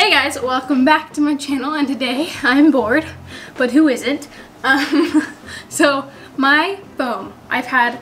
Hey guys, welcome back to my channel and today I'm bored, but who isn't? Um, so my phone, I've had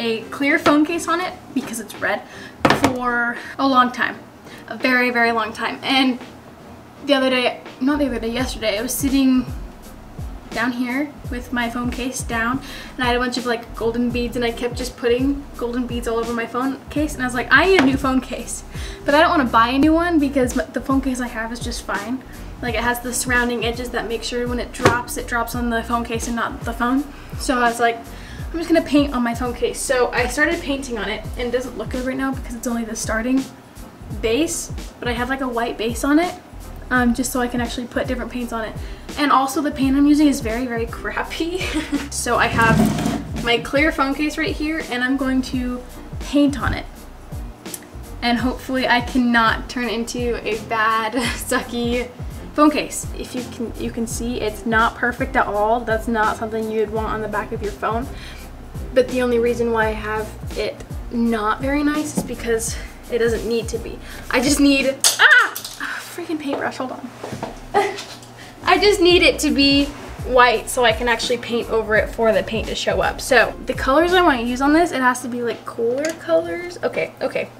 a clear phone case on it because it's red for a long time, a very, very long time. And the other day, not the other day, yesterday, I was sitting down here with my phone case down and I had a bunch of like golden beads and I kept just putting golden beads all over my phone case and I was like I need a new phone case. But I don't want to buy a new one because the phone case I have is just fine. Like it has the surrounding edges that make sure when it drops it drops on the phone case and not the phone. So I was like I'm just gonna paint on my phone case. So I started painting on it and it doesn't look good right now because it's only the starting base but I have like a white base on it um, just so I can actually put different paints on it. And also the paint I'm using is very, very crappy. so I have my clear phone case right here and I'm going to paint on it. And hopefully I cannot turn into a bad, sucky phone case. If you can, you can see it's not perfect at all. That's not something you'd want on the back of your phone. But the only reason why I have it not very nice is because it doesn't need to be. I just need, ah! Freaking paintbrush, hold on. I just need it to be white so I can actually paint over it for the paint to show up. So the colors I want to use on this, it has to be like cooler colors. Okay, okay,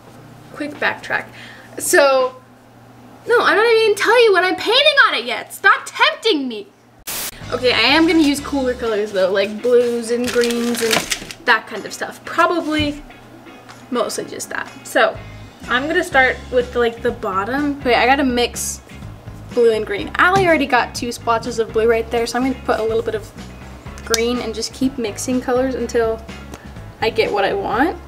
quick backtrack. So, no, I'm not even tell you what I'm painting on it yet. Stop tempting me. Okay, I am gonna use cooler colors though, like blues and greens and that kind of stuff. Probably mostly just that. So I'm gonna start with like the bottom. Wait, I gotta mix blue and green. Ali already got two splotches of blue right there, so I'm gonna put a little bit of green and just keep mixing colors until I get what I want.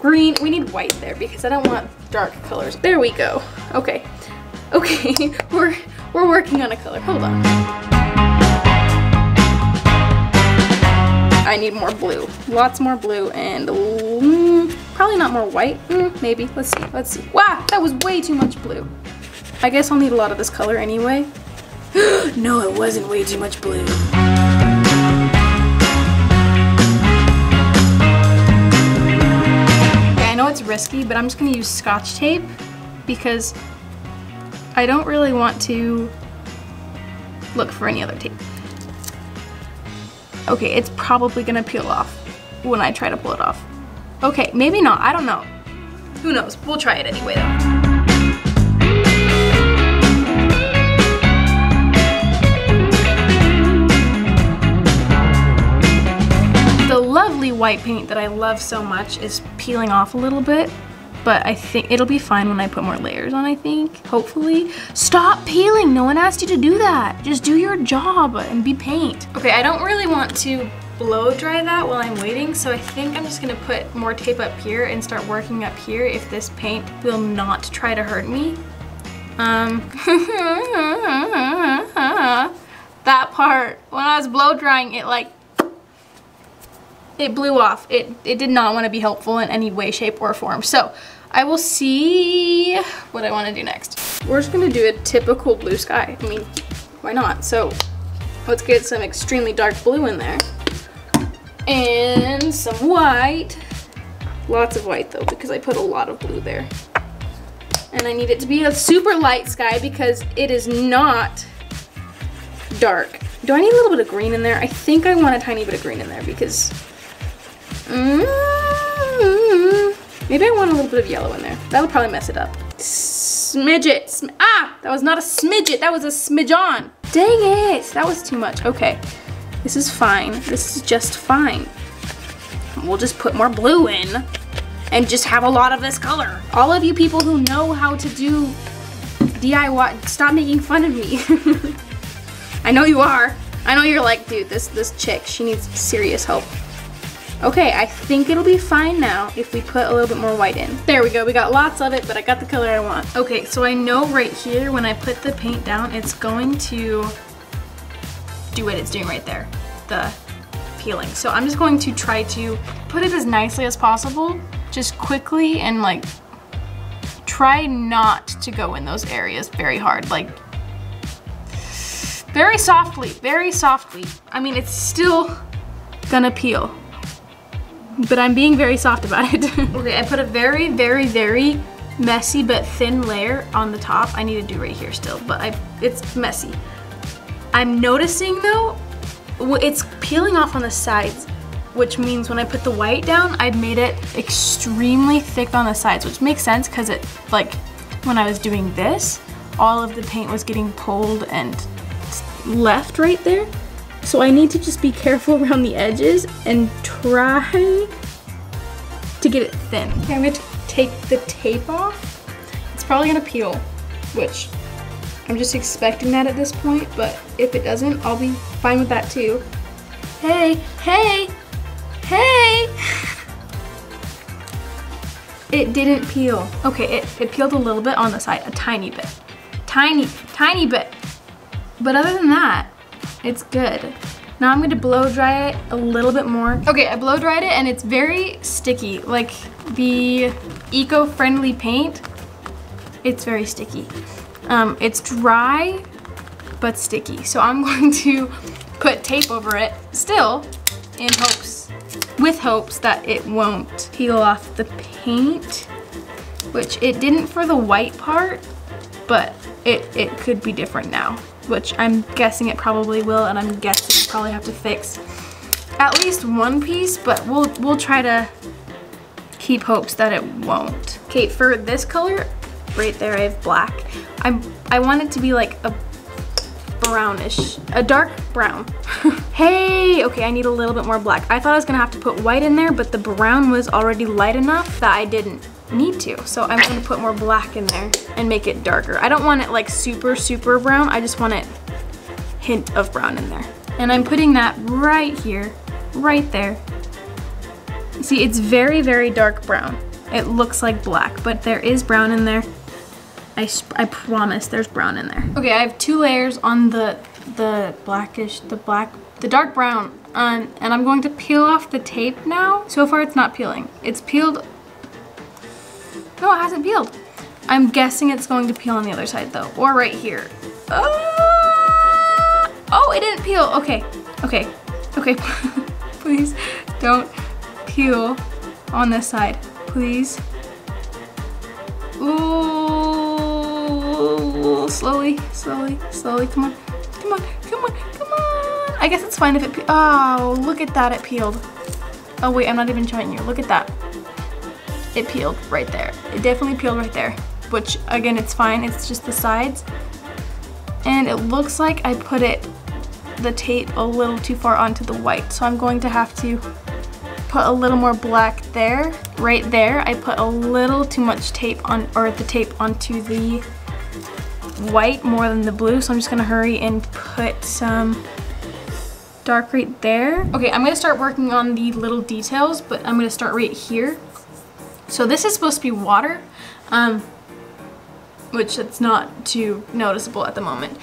Green, we need white there because I don't want dark colors. There we go. Okay, okay, we're, we're working on a color, hold on. I need more blue, lots more blue and not more white. Mm, maybe. Let's see. Let's see. Wow, that was way too much blue. I guess I'll need a lot of this color anyway. no, it wasn't way too much blue. Okay, I know it's risky, but I'm just gonna use scotch tape because I don't really want to look for any other tape. Okay, it's probably gonna peel off when I try to pull it off. Okay, maybe not. I don't know. Who knows? We'll try it anyway though. The lovely white paint that I love so much is peeling off a little bit, but I think it'll be fine when I put more layers on, I think, hopefully. Stop peeling, no one asked you to do that. Just do your job and be paint. Okay, I don't really want to blow dry that while I'm waiting. So I think I'm just gonna put more tape up here and start working up here if this paint will not try to hurt me. Um, that part, when I was blow drying, it like, it blew off. It, it did not want to be helpful in any way, shape, or form. So I will see what I want to do next. We're just gonna do a typical blue sky. I mean, why not? So let's get some extremely dark blue in there and some white. Lots of white though because I put a lot of blue there. And I need it to be a super light sky because it is not dark. Do I need a little bit of green in there? I think I want a tiny bit of green in there because mm, maybe I want a little bit of yellow in there. That'll probably mess it up. Smidget. Sm ah, that was not a smidget. That was a smidjon. Dang it. That was too much. Okay. This is fine. This is just fine. We'll just put more blue in and just have a lot of this color. All of you people who know how to do DIY, stop making fun of me. I know you are. I know you're like, dude, this, this chick, she needs serious help. Okay, I think it'll be fine now if we put a little bit more white in. There we go, we got lots of it, but I got the color I want. Okay, so I know right here when I put the paint down, it's going to do what it's doing right there, the peeling. So I'm just going to try to put it as nicely as possible, just quickly and like try not to go in those areas very hard, like very softly, very softly. I mean, it's still gonna peel, but I'm being very soft about it. okay, I put a very, very, very messy but thin layer on the top. I need to do right here still, but I it's messy. I'm noticing though, it's peeling off on the sides, which means when I put the white down, I made it extremely thick on the sides, which makes sense because it, like, when I was doing this, all of the paint was getting pulled and left right there. So I need to just be careful around the edges and try to get it thin. Okay, I'm gonna take the tape off. It's probably gonna peel, which I'm just expecting that at this point, but if it doesn't, I'll be fine with that too. Hey, hey, hey! It didn't peel. Okay, it, it peeled a little bit on the side, a tiny bit. Tiny, tiny bit. But other than that, it's good. Now I'm gonna blow dry it a little bit more. Okay, I blow dried it and it's very sticky. Like the eco-friendly paint, it's very sticky. Um, it's dry, but sticky. So I'm going to put tape over it still in hopes, with hopes that it won't peel off the paint, which it didn't for the white part, but it, it could be different now which I'm guessing it probably will, and I'm guessing we'll probably have to fix at least one piece, but we'll, we'll try to keep hopes that it won't. Okay, for this color, right there I have black. I'm, I want it to be like a brownish, a dark brown. hey, okay, I need a little bit more black. I thought I was gonna have to put white in there, but the brown was already light enough that I didn't need to. So I'm gonna put more black in there and make it darker. I don't want it like super, super brown. I just want it hint of brown in there. And I'm putting that right here, right there. See, it's very, very dark brown. It looks like black, but there is brown in there. I, I promise there's brown in there. Okay, I have two layers on the the blackish, the black, the dark brown, on, and I'm going to peel off the tape now. So far it's not peeling. It's peeled no, it hasn't peeled. I'm guessing it's going to peel on the other side though, or right here. Oh, oh it didn't peel. Okay, okay, okay. Please don't peel on this side, please. Slowly, slowly, slowly. Come on, come on, come on, come on. I guess it's fine if it, oh, look at that, it peeled. Oh wait, I'm not even showing you. Look at that it peeled right there. It definitely peeled right there, which again, it's fine. It's just the sides. And it looks like I put it, the tape a little too far onto the white. So I'm going to have to put a little more black there. Right there, I put a little too much tape on, or the tape onto the white more than the blue. So I'm just gonna hurry and put some dark right there. Okay, I'm gonna start working on the little details, but I'm gonna start right here. So this is supposed to be water, um, which it's not too noticeable at the moment.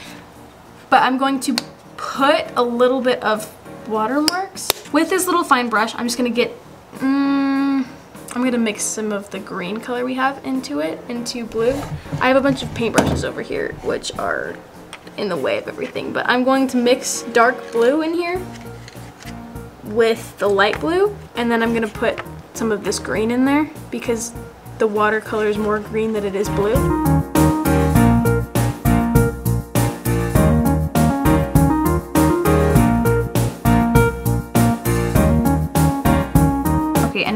But I'm going to put a little bit of watermarks. With this little fine brush, I'm just gonna get, mm, I'm gonna mix some of the green color we have into it, into blue. I have a bunch of paintbrushes over here, which are in the way of everything, but I'm going to mix dark blue in here with the light blue, and then I'm gonna put some of this green in there because the watercolor is more green than it is blue.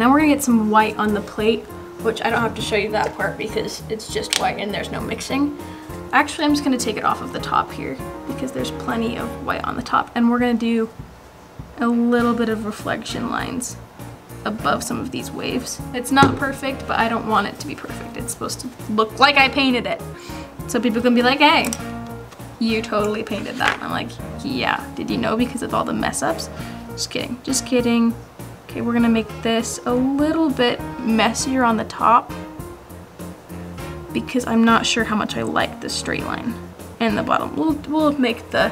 Now we're gonna get some white on the plate, which I don't have to show you that part because it's just white and there's no mixing. Actually, I'm just gonna take it off of the top here because there's plenty of white on the top and we're gonna do a little bit of reflection lines above some of these waves. It's not perfect, but I don't want it to be perfect. It's supposed to look like I painted it. So people can be like, hey, you totally painted that. And I'm like, yeah, did you know because of all the mess ups? Just kidding, just kidding. Okay, we're gonna make this a little bit messier on the top because I'm not sure how much I like the straight line and the bottom. We'll, we'll make the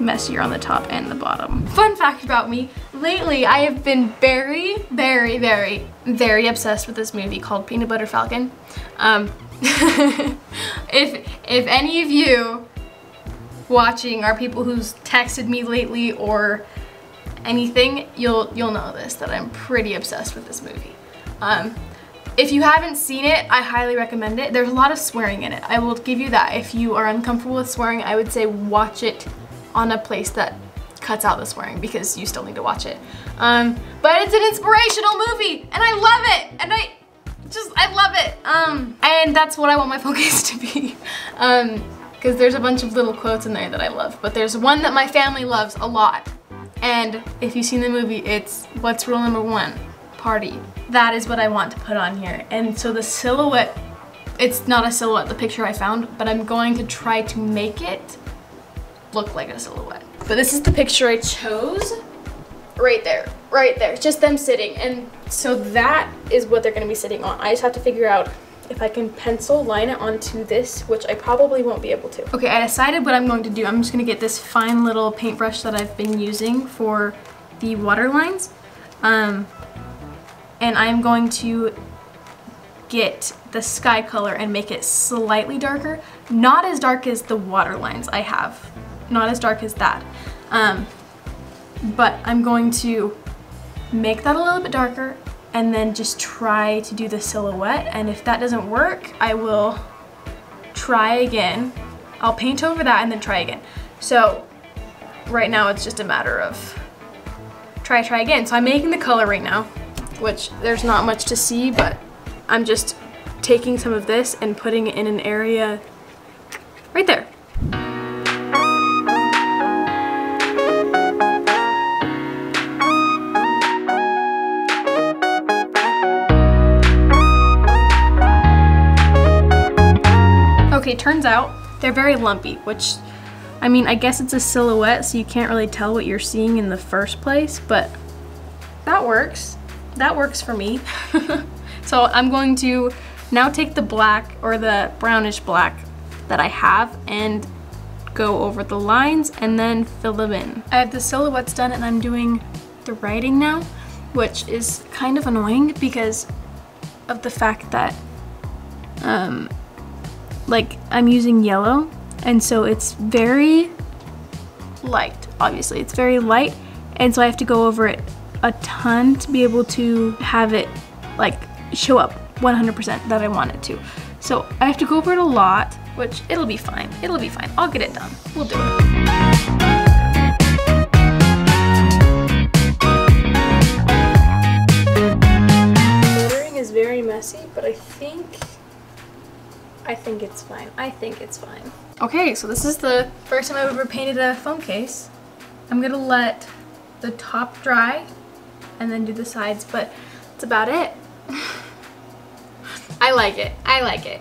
messier on the top and the bottom. Fun fact about me, lately I have been very, very, very, very obsessed with this movie called Peanut Butter Falcon. Um, if, if any of you watching are people who's texted me lately or anything, you'll, you'll know this, that I'm pretty obsessed with this movie. Um, If you haven't seen it, I highly recommend it. There's a lot of swearing in it. I will give you that. If you are uncomfortable with swearing, I would say watch it on a place that cuts out the swearing because you still need to watch it. Um, but it's an inspirational movie and I love it and I just, I love it. Um, and that's what I want my focus to be. Um, because there's a bunch of little quotes in there that I love, but there's one that my family loves a lot. And if you've seen the movie, it's what's rule number one? Party. That is what I want to put on here. And so the silhouette, it's not a silhouette, the picture I found, but I'm going to try to make it look like a silhouette. But this is the picture I chose. Right there, right there, just them sitting. And so that is what they're gonna be sitting on. I just have to figure out if I can pencil line it onto this, which I probably won't be able to. Okay, I decided what I'm going to do. I'm just gonna get this fine little paintbrush that I've been using for the water lines. Um, and I'm going to get the sky color and make it slightly darker. Not as dark as the water lines I have. Not as dark as that. Um, but I'm going to make that a little bit darker and then just try to do the silhouette. And if that doesn't work, I will try again. I'll paint over that and then try again. So right now it's just a matter of try, try again. So I'm making the color right now, which there's not much to see, but I'm just taking some of this and putting it in an area right there. Turns out they're very lumpy, which, I mean, I guess it's a silhouette, so you can't really tell what you're seeing in the first place, but that works. That works for me. so I'm going to now take the black, or the brownish black that I have, and go over the lines and then fill them in. I have the silhouettes done and I'm doing the writing now, which is kind of annoying because of the fact that um, like I'm using yellow and so it's very light obviously. It's very light and so I have to go over it a ton to be able to have it like show up 100% that I want it to. So I have to go over it a lot which it'll be fine. It'll be fine. I'll get it done. We'll do it. Is very messy but I think I think it's fine. I think it's fine. Okay, so this is the first time I've ever painted a phone case. I'm gonna let the top dry and then do the sides, but that's about it. I like it. I like it.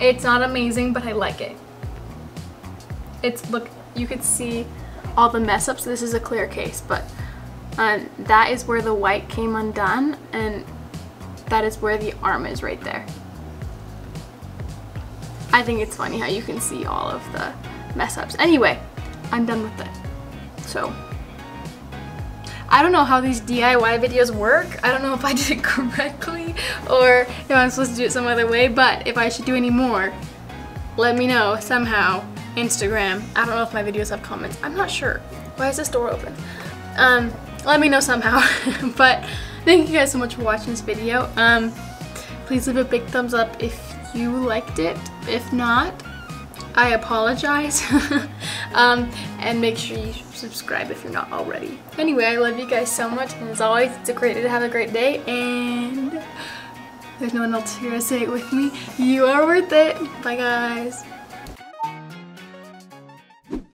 It's not amazing, but I like it. It's, look, you could see all the mess ups. This is a clear case, but um, that is where the white came undone, and that is where the arm is right there. I think it's funny how you can see all of the mess ups. Anyway, I'm done with it. So, I don't know how these DIY videos work. I don't know if I did it correctly or if I'm supposed to do it some other way, but if I should do any more, let me know somehow. Instagram. I don't know if my videos have comments. I'm not sure. Why is this door open? Um, let me know somehow. but thank you guys so much for watching this video. Um, please leave a big thumbs up if you liked it. If not, I apologize. um, and make sure you subscribe if you're not already. Anyway, I love you guys so much, and as always, it's a great day to have a great day, and there's no one else here to say it with me. You are worth it. Bye, guys.